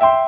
you